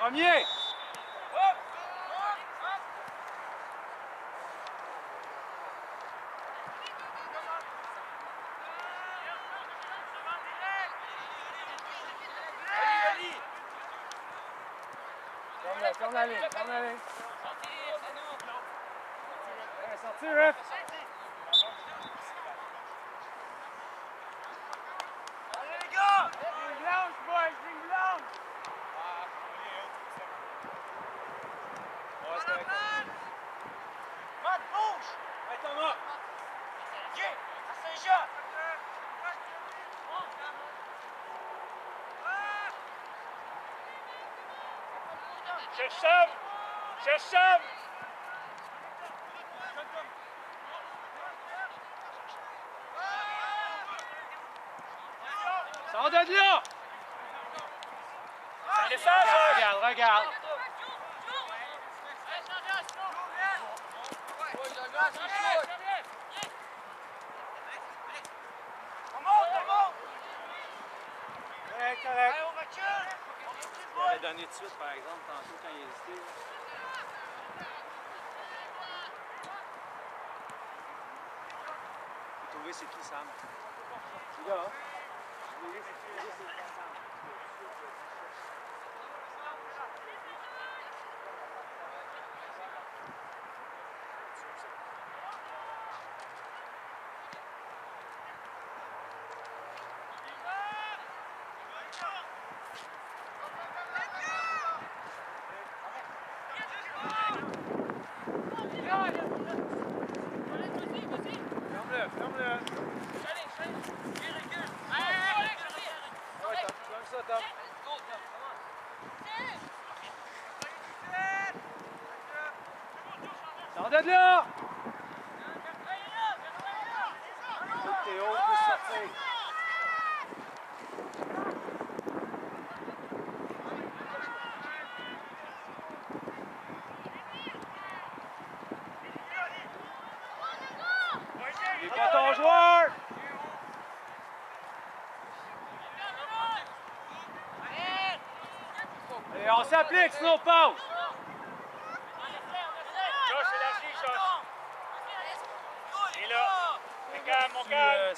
Premier! Ferme la, ferme la ligne, ferme la ligne. Allez, sorti, ref! Ligne blanche, boys, ligne blanche! Ouais, c'est correct. Matt, bouge! Hey, Thomas! OK, à Saint-Jean! Cherche Sam! Cherche Sam! Sors de là! Descend, Regarde, regarde! Correct, correct. Allez, on recule! On avait donné de suite, par exemple, tantôt quand il hésitait. Faut trouver c'est qui, Sam? C'est là, hein? Je l'ai vu, c'est qui, c'est qui, Sam? Ferme-le, ferme-le. Ouais, Tom, comme ça, Tom. Sors de là! Faut que Théo puisse sortir. Il est pas ton joueur! S'applique, sinon on passe! Josh, fille, Josh! Il est là! Calme, mon Tu, calme! euh!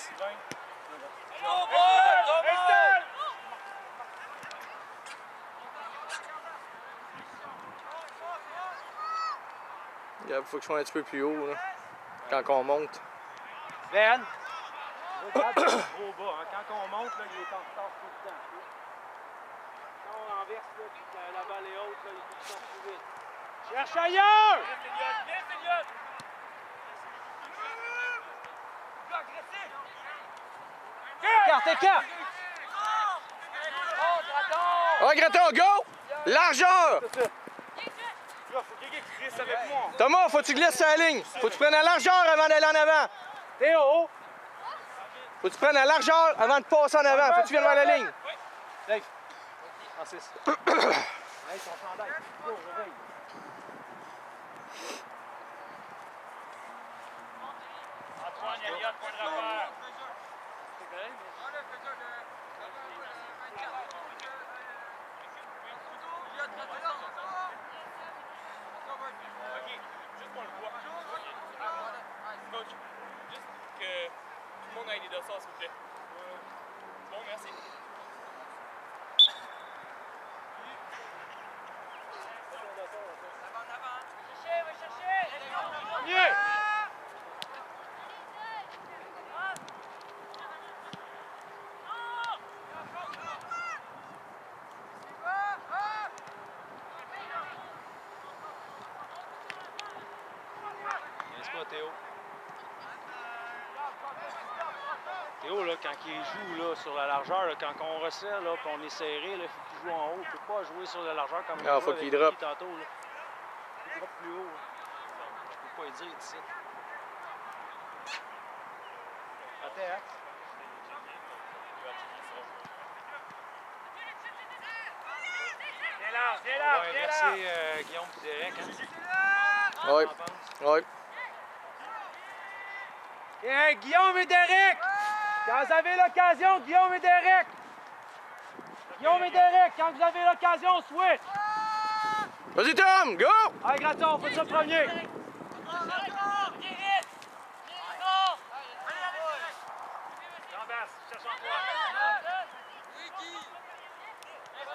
Il faut que je sois un petit peu plus haut, là, quand on monte. Ben! Regarde, il est trop bas. hein. Quand on monte, là, il est en retard tout le temps. tu sais. Quand on renverse, là, puis que la, la balle est haute, là, il faut qu'il sorte plus vite. Cherche ailleurs! Écarte, écarte! Ah, Graton, go! Largeur! Thomas, faut que tu glisses sur la ligne. Faut que tu prennes la largeur avant d'aller en avant. Théo! Faut que tu prennes la largeur avant de passer en avant. Faut que tu viennes vers la ligne. Dave! Hey, son chandail. Go, réveille. Antoine, Elliott, point de repère. Ok, juste qu'on le voit. Coach, juste que tout le monde ait des dossards, s'il vous plaît. Bon, merci. Mieux! Laisse pas Théo. Théo, là, quand il joue là, sur la largeur, là, quand on resserre, là, on est serré, il faut qu'il joue en haut. Il ne peut pas jouer sur la largeur comme il Ah, jouait faut avec qu'il drop. Tantôt. Là. Il drop plus haut. là. Je peux pas lui dire ici. Attends, hein? Viens là, viens là, On va viens là! euh, Guillaume Derek. Hein? T'en Hey, Guillaume et Derek! Quand vous avez l'occasion, Guillaume et Derek! Guillaume et Derek, quand vous avez l'occasion, switch! Vas-y, Tom! Go! Allez, Graton, fais ça premier. Jean-Bas, cherche en toi.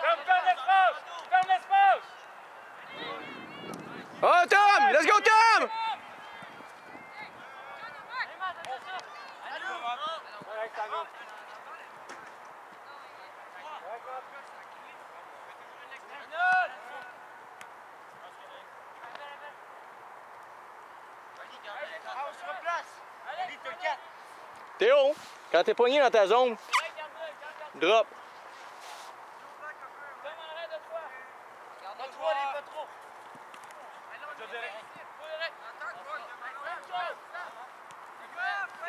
Ferme, ferme l'espace! Ferme l'espace! Oh, Tom! Let's go, Tom! Correct, Tano. Théo, quand t'es poigné dans ta zone, drop.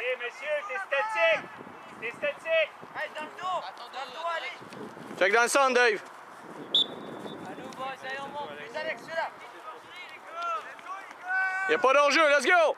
Hé, messieurs, c'est statique! C'est statique! Check dans le centre, Dave. Y a pas d'enjeu, let's go! Il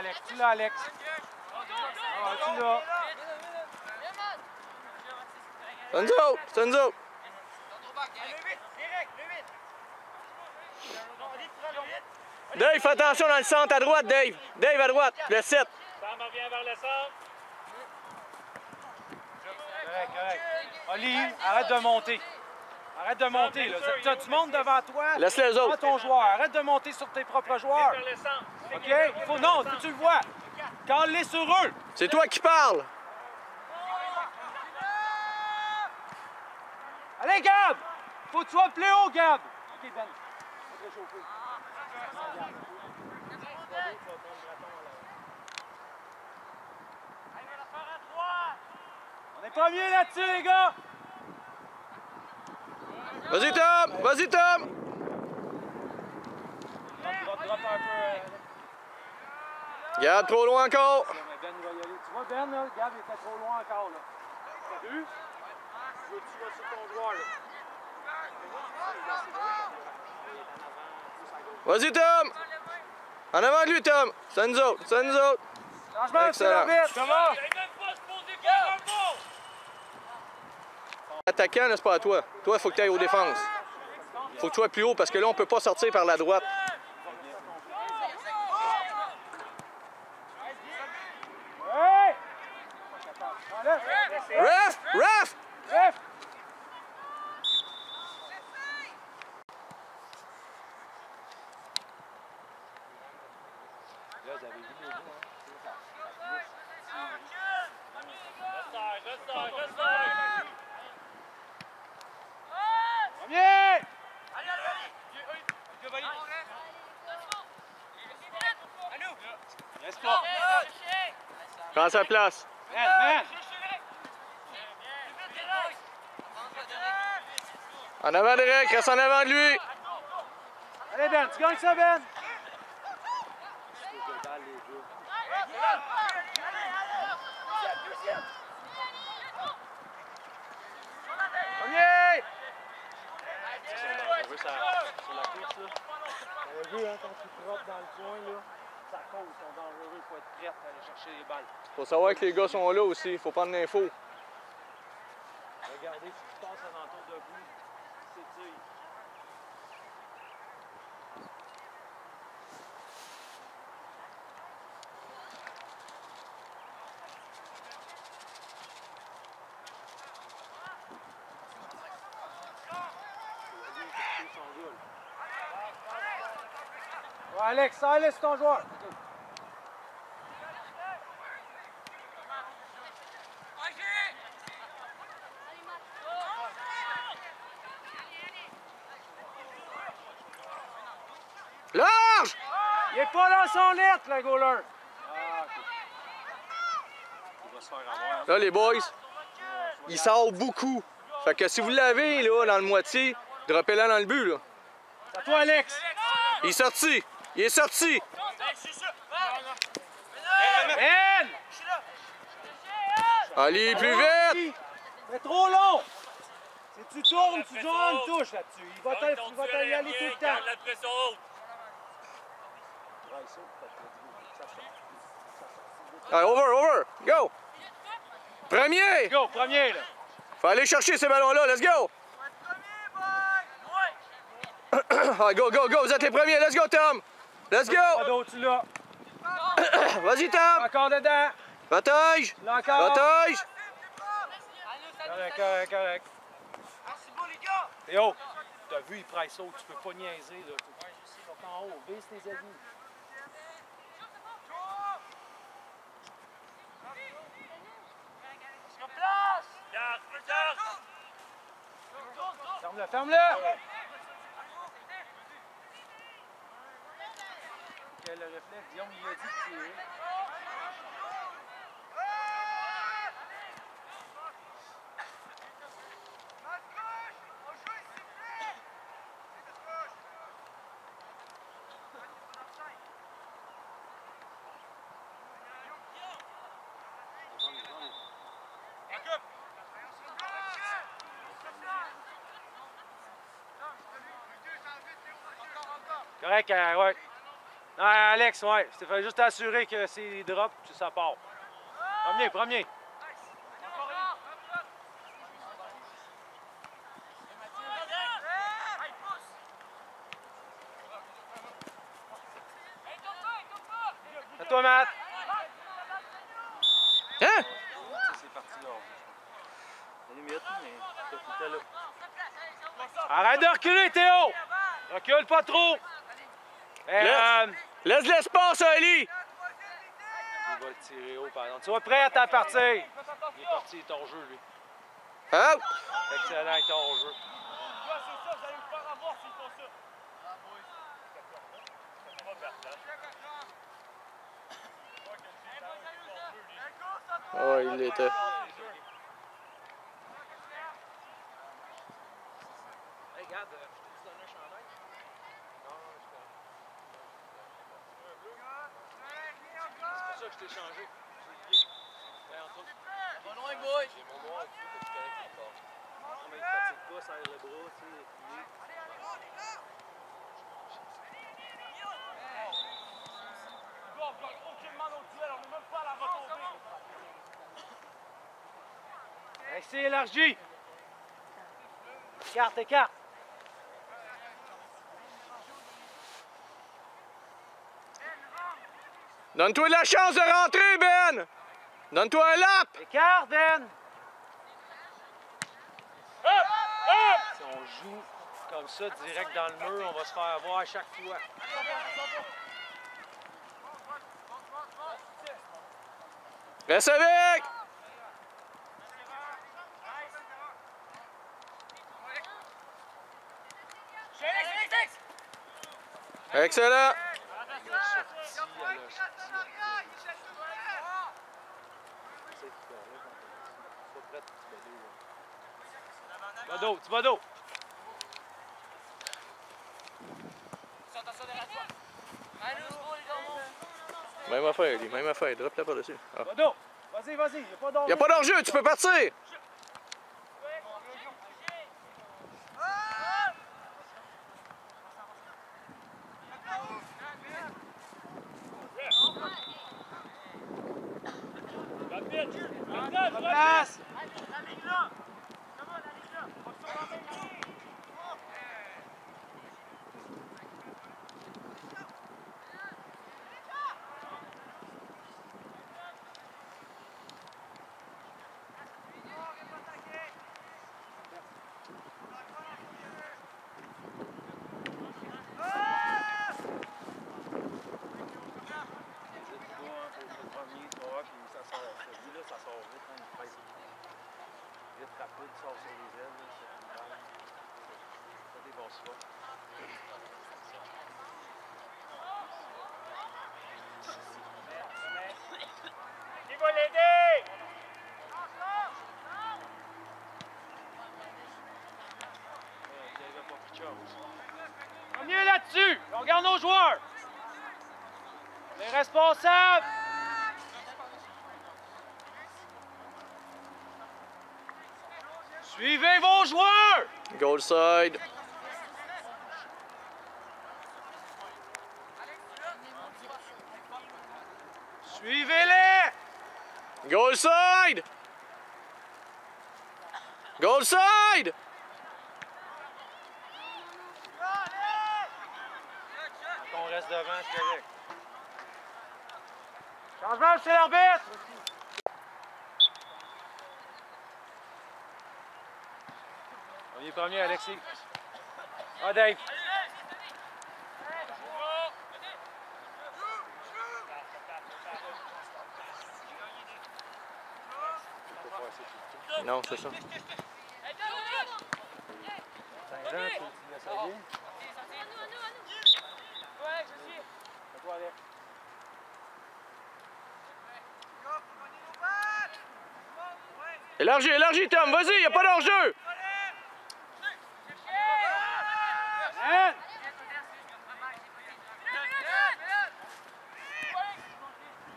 Alex. Tu l'as, Alex. Ah, tu l'as. Dave, fais attention dans le centre, à droite, Dave. Dave, à droite, le 7. Sam revient vers le centre. Correct, correct. Oli, arrête de monter. Arrête de monter. là. Tu as du monde devant toi. Laisse les Prends autres. ton joueur. Arrête de monter sur tes propres joueurs. OK? Il faut... Non, tu le vois. Cale-les sur eux. C'est toi qui parles. Allez, Gab! Faut que tu sois plus haut, Gab. OK, Ben. On est premier là-dessus, les gars! Vas-y, Tom! Vas-y, Tom! Drop, drop, drop un peu. euh, Garde trop loin encore. Ben, il va y aller. Tu vois, Ben, là, Gab, il était trop loin encore, là. T'as vu? Tu vas sur ton joueur, là? Vas-y, Tom! En avant de lui, Tom! C'est nous autres, c'est nous autres. Changement, c'est Excellent. l'arbitre. Comment? Il y a même pas se poser faire un bon! Attaquant, c'est pas à toi. Toi, il faut que tu ailles aux défenses. faut que tu sois plus haut parce que là, on peut pas sortir par la droite. Hey! Enlève. Ref! Ref! Ref! Ressort, ressort, ressort! Premier! Reste là. Prends sa place. Man, man. En avant, Derek. Reste en avant de lui. Allez, Ben, tu gagnes ça, Ben? Premier! On veut ça, sur la course, là. T'avais vu, hein, quand tu frappes dans le coin, là, ils sont dangereux, il faut être prêt à aller chercher les balles. Faut savoir que les gars sont là aussi. Faut prendre l'info. Regardez, si tu passes un entour debout, c'est tire. Ouais, Alex, ça laisse ton joueur. Il est pas dans son net, le goaler. Ah, ok. Il va se faire avoir. Là, les boys, il sort beaucoup. Fait que si vous l'avez, là, dans le moitié, droppez-la dans le but, là. C'est à toi, Alex. Il est sorti! Il est sorti! Ben! Allez, plus vite! C'est trop long. Si tu tournes, tu joues une touche là-dessus. Il va te- il va te y aller tout le temps. Garde la pression haute. Allez, over, over! Go! Premier! Go, premier, là. Faut aller chercher ces ballons-là, let's go! Ah, go, go, go! Vous êtes les premiers, let's go, Tom! Let's go! Vas-y, Tom! Encore dedans. Bataille! Là encore. Bataille! Correct, correct, correct. Théo, t'as vu, il presse haut, tu peux pas niaiser, là. Faut pas en haut, baisse tes avis. Garde, garde. Ferme-le, ferme-le! Quel réflexe, Guillaume, il a dit de tirer. Correct, euh, ouais. Non, Alex, ouais. Il faut juste t'assurer que c'est drop, puis ça part. Premier, premier. À toi, Matt. Hein? C'est parti. Limite, mais c'était là. Arrête de reculer, Théo! Recule pas trop! Laisse. euh, Laisse l'espace, Ali! il va le tirer haut, par exemple. Tu vas prêt à ta partie? Il est parti, il est hors jeu, lui. Out! Excellent, il est hors jeu. Oh, il l'était. regarde, je t'ai donné un chandail. Non, non, c'est t'ai changé. Pas loin, boy. J'ai mon noir tu connais pas encore. Non, mais il pas, serre le bras, tu sais, plié. C'est élargi. Écarte, écarte. Donne-toi la chance de rentrer, Ben! Donne-toi un lap! Écarte, Ben. Si on joue comme ça, direct dans le mur, on va se faire avoir à chaque fois. Reste avec! Excellent! Bado, tu Bado. Même affaire, lui, même affaire. Drop-la par-dessus. Ah. Bado. Vas-y, vas-y, il a pas d'enjeu. Y a pas d'enjeu, tu peux partir! Atrás! mieux là-dessus. On garde nos joueurs. Les responsables. Suivez vos joueurs. Goal side. Goal side! Goal side! On reste devant, c'est correct. Changement, c'est l'arbitre. On est premier, Alexis. Ah, Dave. Non, c'est ça. Élargis, élargis, Tom, vas-y, y a pas d'enjeu! Hein?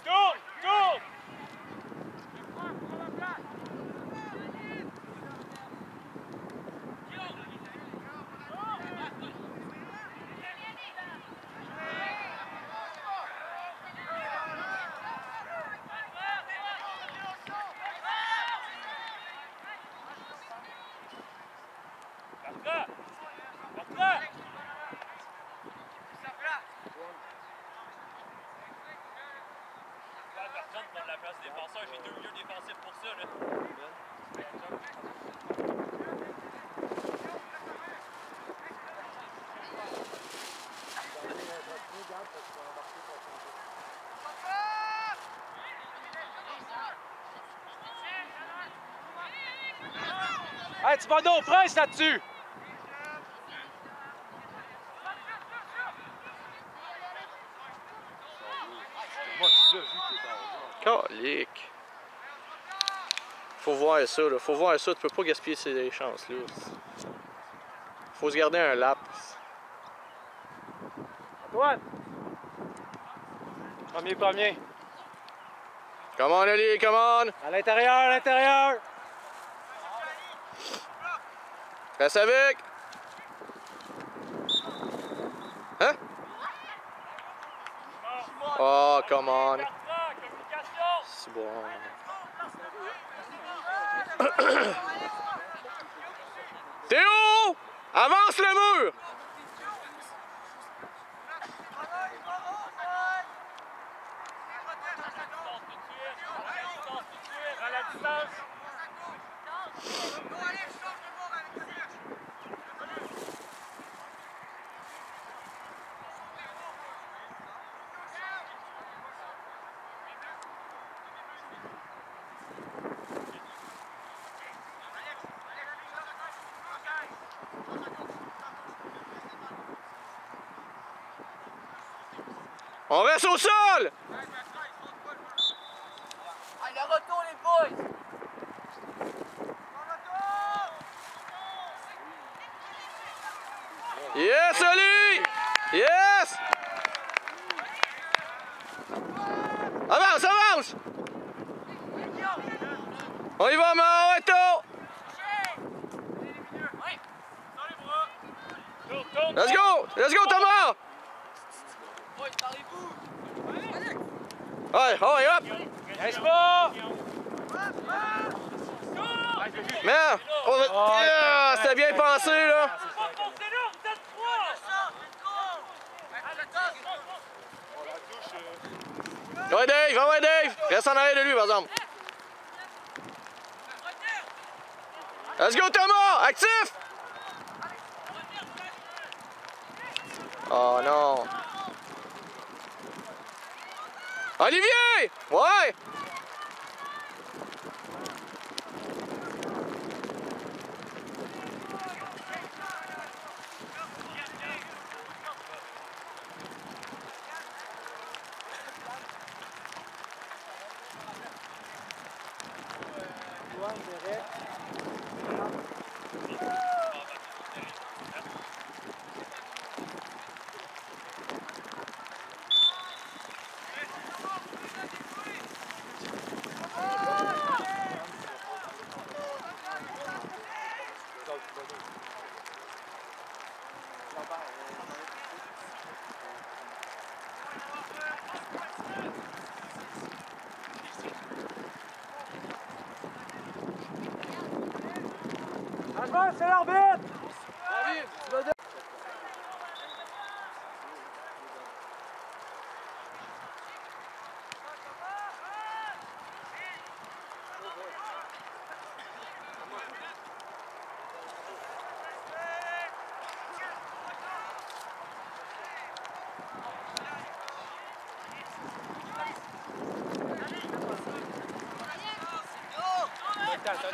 Tourne, tourne. Bartra! Bartra! Ouais, Bertrand prend la place défenseur. J'ai deux milieux défensifs pour ça. Là. Hey, tu vas nos princes là-dessus. Calique. Faut voir ça, là. Faut voir ça. Tu peux pas gaspiller ces chances-là. Faut se garder un lap. Antoine. Premier, premier. Come on, Ali, come on! À l'intérieur, à l'intérieur. Reste avec! Hein? Oh, come on! C'est bon. Théo! Avance le mur! Distance tout de suite! Distance tout de suite! Prends la distance! On reste au sol! Allez, retour les boys! Yes, Ali! Yes! Avance, avance! On y va, Maoto! Tourne, tourne! Let's go! Let's go, Thomas! Boys, parlez-vous! Ouais, ouais, hop! Laisse pas. Man! On va... Yeah, C'était bien pensé, là! Foncez-là, vous êtes trois! Ouais, Dave! Ah ouais, Dave! Reste en arrière de lui, par exemple. Let's go, Thomas! Actif! Oh non! Olivier! Ouais!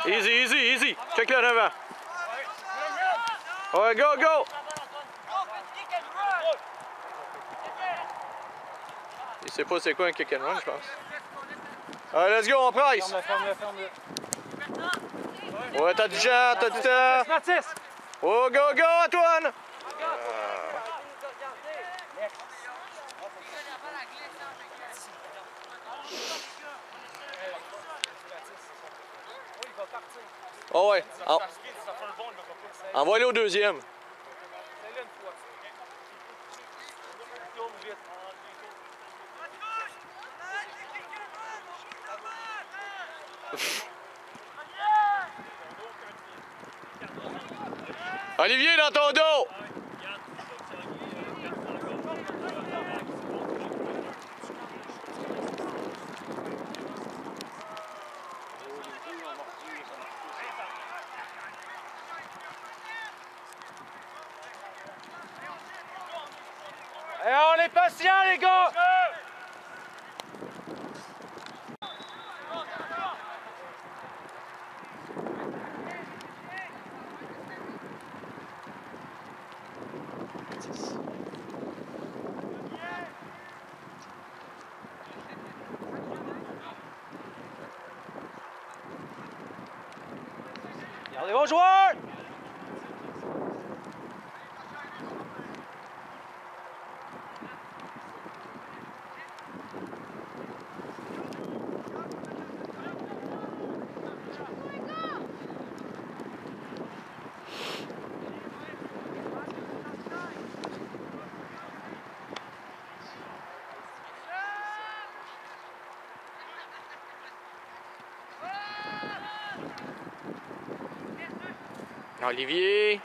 Easy, easy, easy. Check le en avant. Ouais, go, go. Il sait pas c'est quoi un kick and run, je pense. Allez, let's go, on ferme-le. Ouais, t'as du temps, t'as du temps. Oh, go, go, Antoine. Oh ouais, en- Ça skate, ça fait un bon, il va faire. envoie-le au deuxième. Olivier, dans ton dos. Et on est patient, les gars! Gardez vos joueurs! Olivier.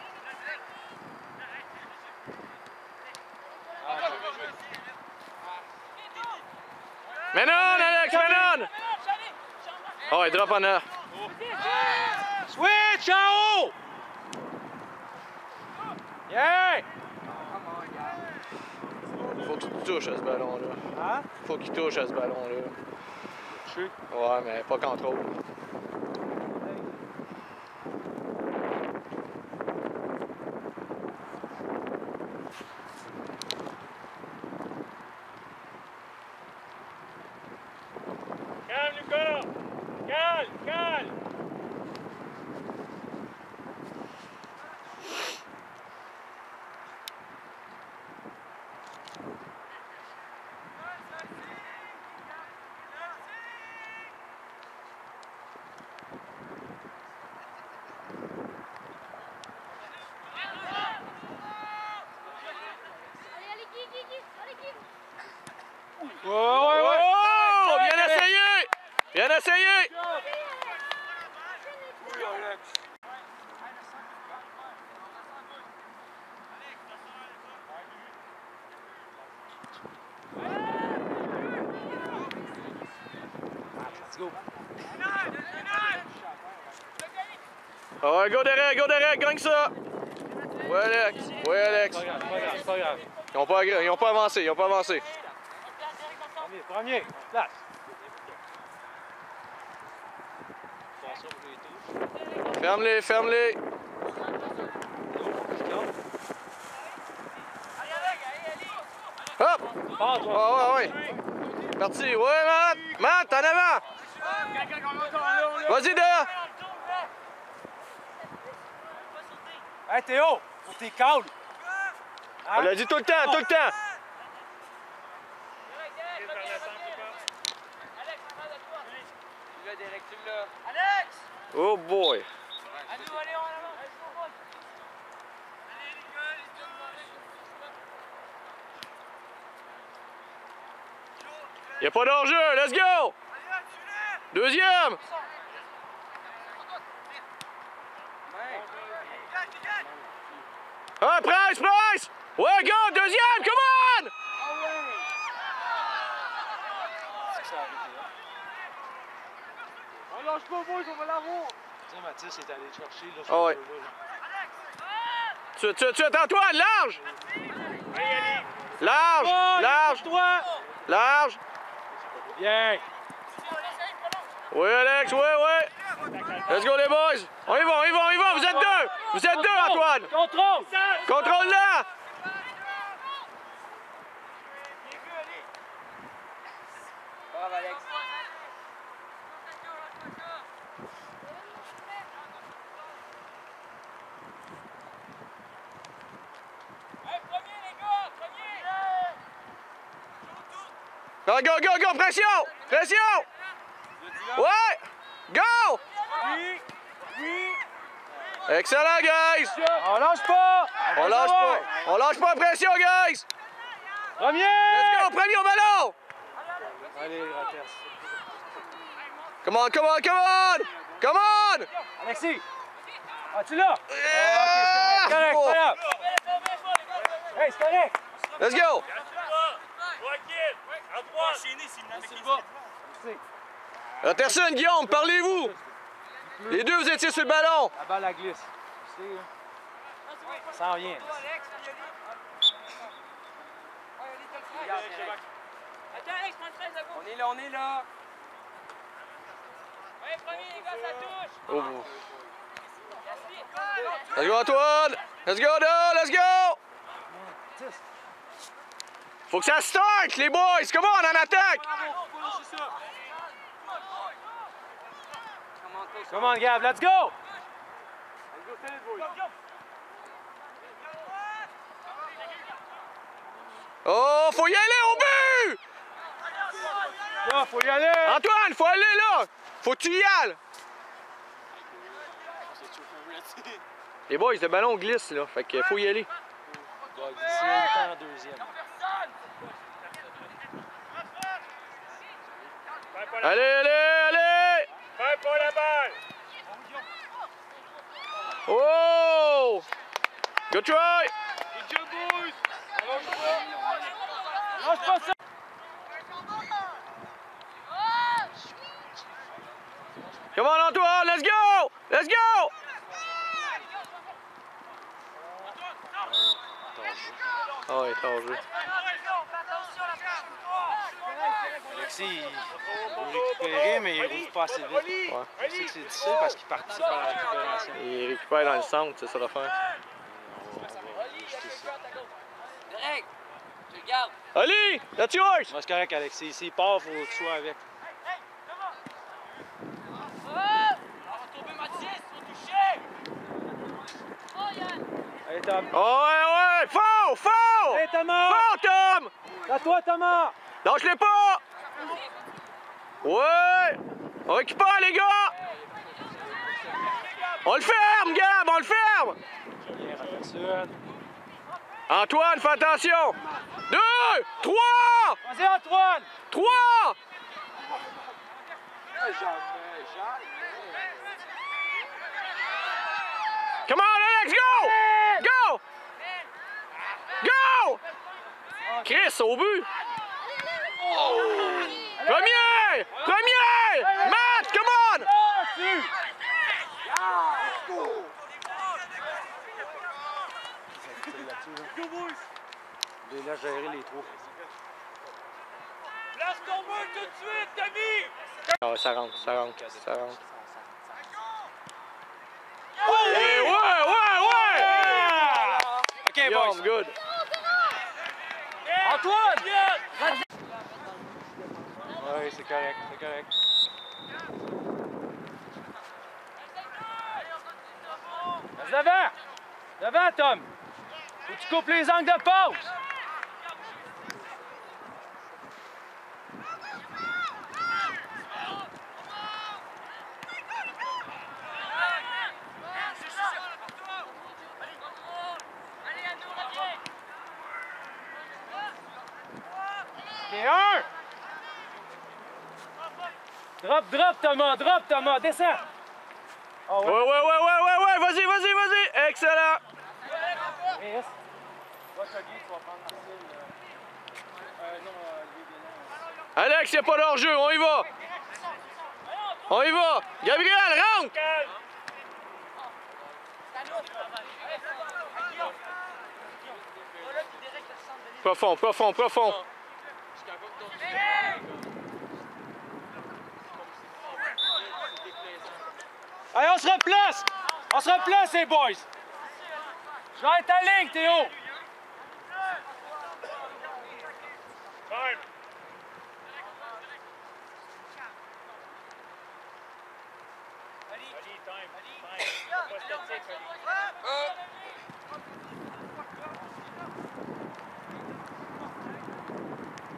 Menon, Alex, Menon! Oh, ouais, drop en air. Switch en haut! Yeah! Faut qu'il touche à ce ballon-là. Hein? Faut qu'il touche à ce ballon-là. Ouais, mais pas contrôle. Calme, Lucas! Calme, calme! Allez, allez, Guy, Guy, Guy, allez, Guy. Ouais, ouais, ouais! Oh! Bien essayé! Bien essayé! Let's go! Ouais, go Derek, gagne ça! Alex. Alex. Pas grave, pas grave, pas grave. Ils ont pas, ils ont pas avancé, ils ont pas avancé. Premier, premier, place. Ferme-les, ferme-les. Hop! Ah ouais, ouais. Parti. Ouais, Matt! Matt, en avant! Vas-y, derrière! Hey, Théo! Faut tes calme! On l'a dit tout le temps, tout le temps! Alex! Oh boy! Avant! Y'a pas d'enjeu, let's go! Deuxième! Un, presse, presse! Ouais, go, deuxième, come on! A arrêté, hein. On lâche pas, boys, on va. Tu Mathis est allé chercher, là. Ah ouais. Tu, tu, tu, Antoine, large! Large, large, toi! large! Bien! Oui, Alex, oui, oui! Let's go, les boys! On y va, on y va, on y va! Vous êtes deux! Vous êtes deux, Antoine! Contrôle! Contrôle-la! Bravo, Alex. Go, go, go, go! Pression! Pression! Ouais! Go! Oui! Oui! Excellent, guys! On lâche pas! On lâche pas! On lâche pas pression, guys! Premier! Let's go! Premier au ballon! Allez, Rates. Come on, come on, come on! Come on! Alexis! Ah, tu l'as? Yeah! C'est correct, Oh, pas grave. Hey, c'est correct! Let's go! À Peterson, Guillaume, parlez-vous! Les deux, vous étiez sur le ballon! La balle, elle glisse. Ça s'en vient. Attends, Alex, prends le 13 à vous. On est là, on est là. Ouais, premier, les gars, ça touche. Oh. Let's go, Antoine! Let's go, let's go! Faut que ça start, les boys! Come on, en attaque! Come on, Gab, let's go! Oh, faut y aller au but! Là, faut y aller! Antoine, faut aller là! Faut que tu y ailles! Les boys, le ballon glisse là, fait que faut y aller. En deuxième. Allez, allez, allez! Fais pas la balle! Oh! Good try! Lâche pas ça! Come on, Antoine, let's go! Let's go! Ah ouais, t'as jeu. Alexis, il veut récupérer, mais il rouvre pas assez vite. Ouais. Je sais que c'est difficile parce qu'il participe à la récupération. Il récupère dans le centre, c'est ça l'affaire. Direct. Tu le gardes. Ali, that's yours! Ouais, c'est correct, Alexis. S'il part, faut que tu sois avec. Allez, Tom. Oh ouais, ouais! Fort, fort! Allez, Thomas! Fort, Tom! À toi, Thomas! Lâche-les pas! Ouais! On récupère, les gars! On le ferme, Gab, on le ferme! Antoine, fais attention! Deux! Trois! Vas-y, Antoine! Trois! Come on, Alex, go! Go! Go! Chris, au but! Premier! Premier! Matt, come on! Laisse gérer les trous. Place ton but tout de suite! Ah ouais, ça rentre, ça rentre, ça rentre. Ouais, ouais, ouais! OK, Guillaume, good. Antoine! Oui, c'est correct, c'est correct. Devant! Devant, Tom! Faut que tu coupes les angles de pause! OK, un! Drop, drop, Thomas, drop, Thomas, descends! Ah Ouais, ouais, ouais, ouais, ouais, ouais, vas-y, vas-y, vas-y! Excellent! Bénin. Alex, a pas d'enjeu, on y va! On y va! Gabriel, rentre! Profond, profond, profond. Allez, on se replace! On se replace, les boys! Je vais être à ligne, Théo!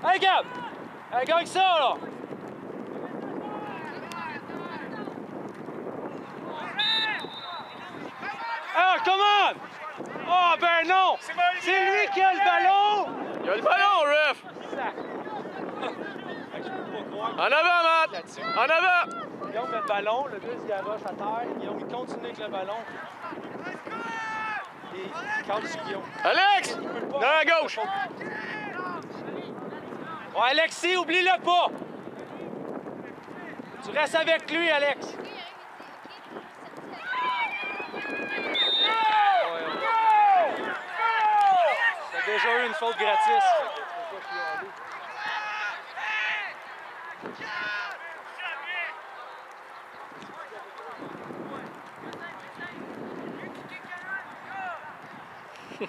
Hey, Gab! Hey, avec ça, là! Ah, come on! Ah, ben non! C'est lui qui a le ballon! Il a le ballon, ref! En avant, Matt! En avant! Guillaume met le ballon, le gars se garoche à terre, Guillaume il continue avec le ballon. Et il casse sur Guillaume. Alex! Dans la gauche! Alexis, oublie-le pas! Tu restes avec lui, Alex! T'as déjà eu une faute gratis. Euh,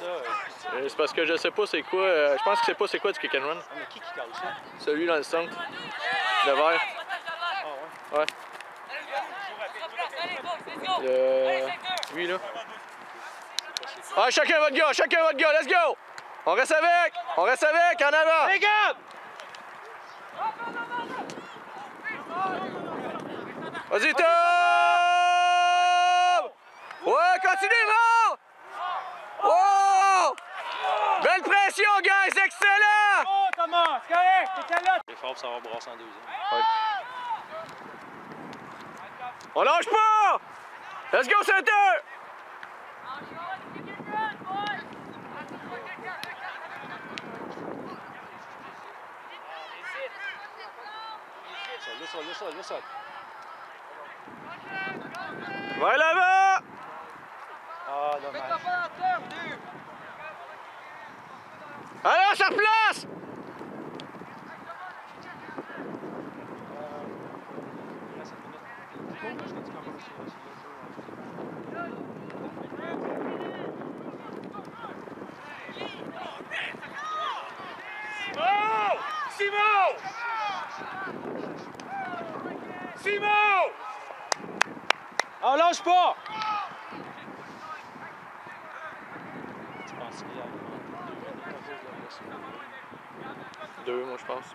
Euh, C'est parce que je sais pas c'est quoi. euh, je pense que c'est pas c'est quoi du kick and run. mais qui qui cale ça? Celui dans le centre. Le vert. Ah ouais? Ouais. Allez, go, let's go! Le... Secteur! Lui, là. Ah, chacun votre gars, chacun votre gars, let's go! On reste avec! On reste avec, en avant! Hey, Gab! Vas-y, Tom! Ouais, continue, non! Oh! Belle pression, guys! Excellent! Oh, Thomas! C'est correct! T'es là! Il est fort pour savoir brasser en deuxième. On lâche pas! Let's go, center! Ça, là, ça, là, ça. Va l'avant! Ah, dommage. Alors, ça replace! Simon! Simon! On lâche pas! Je pense qu'il y a Deux, moi, je pense.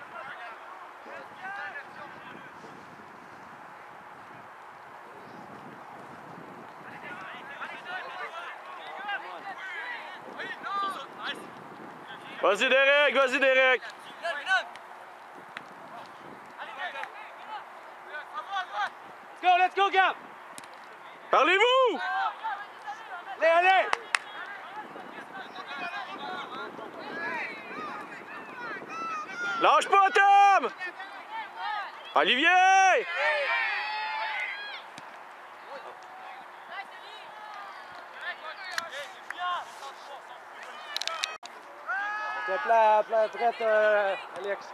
Vas-y, Derek, vas-y, Derek! Go, let's go, Gab! Parlez-vous! Allez, allez! Lâche pas, Tom! Olivier! T'es plat, prête, euh, Alex.